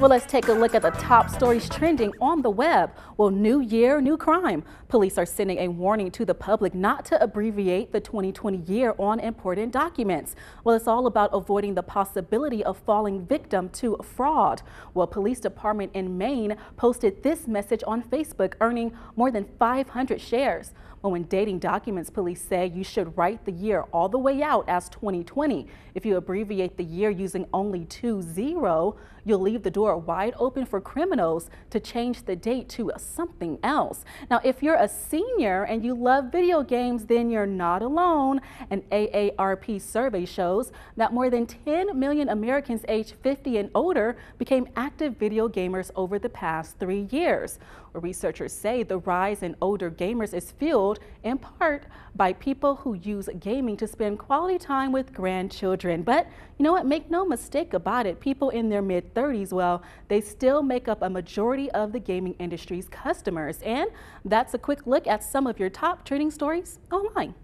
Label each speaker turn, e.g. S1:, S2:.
S1: Well, let's take a look at the top stories trending on the web. Well, new year, new crime. Police are sending a warning to the public not to abbreviate the 2020 year on important documents. Well, it's all about avoiding the possibility of falling victim to fraud. Well, police department in Maine posted this message on Facebook, earning more than 500 shares. Well, when dating documents, police say you should write the year all the way out as 2020. If you abbreviate the year using only 20, you'll leave the door wide open for criminals to change the date to something else. Now, if you're a senior and you love video games, then you're not alone. An AARP survey shows that more than 10 million Americans aged 50 and older became active video gamers over the past three years. Researchers say the rise in older gamers is fueled in part by people who use gaming to spend quality time with grandchildren. But you know what? Make no mistake about it. People in their mid 30s, well, they still make up a majority of the gaming industry's customers. And that's a quick look at some of your top trending stories online.